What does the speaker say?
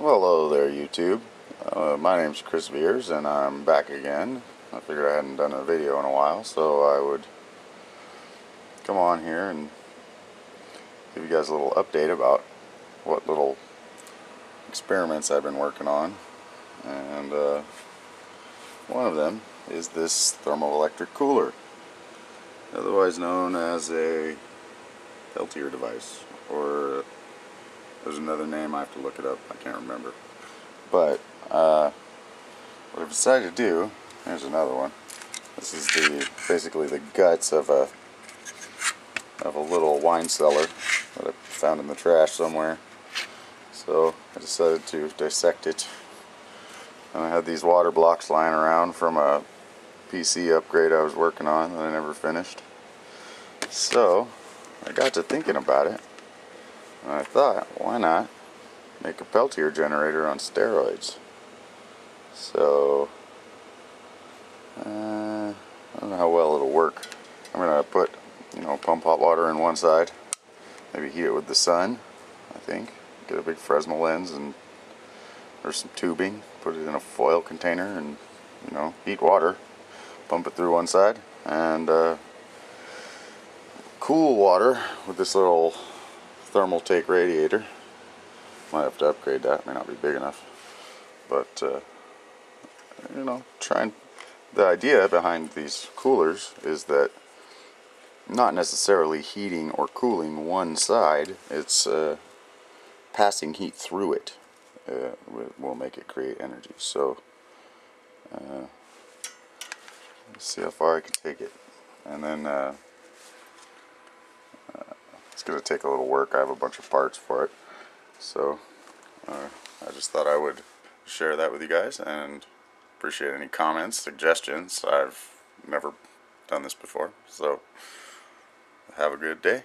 Well, hello there, YouTube. Uh, my name's Chris Viers, and I'm back again. I figured I hadn't done a video in a while, so I would come on here and give you guys a little update about what little experiments I've been working on. And uh, one of them is this thermoelectric cooler, otherwise known as a Peltier device, or there's another name, I have to look it up, I can't remember. But, uh, what I've decided to do, here's another one. This is the, basically the guts of a, of a little wine cellar that I found in the trash somewhere. So, I decided to dissect it. And I had these water blocks lying around from a PC upgrade I was working on that I never finished. So, I got to thinking about it. I thought, why not make a Peltier generator on steroids? So, uh, I don't know how well it'll work. I'm going to put, you know, pump hot water in one side. Maybe heat it with the sun, I think. Get a big Fresnel lens and or some tubing. Put it in a foil container and, you know, heat water. Pump it through one side. And, uh, cool water with this little Thermaltake radiator. Might have to upgrade that, may not be big enough. But, uh, you know, trying. The idea behind these coolers is that not necessarily heating or cooling one side, it's uh, passing heat through it uh, will make it create energy. So, uh, let's see how far I can take it. And then, uh, it's going to take a little work. I have a bunch of parts for it. So uh, I just thought I would share that with you guys and appreciate any comments, suggestions. I've never done this before. So have a good day.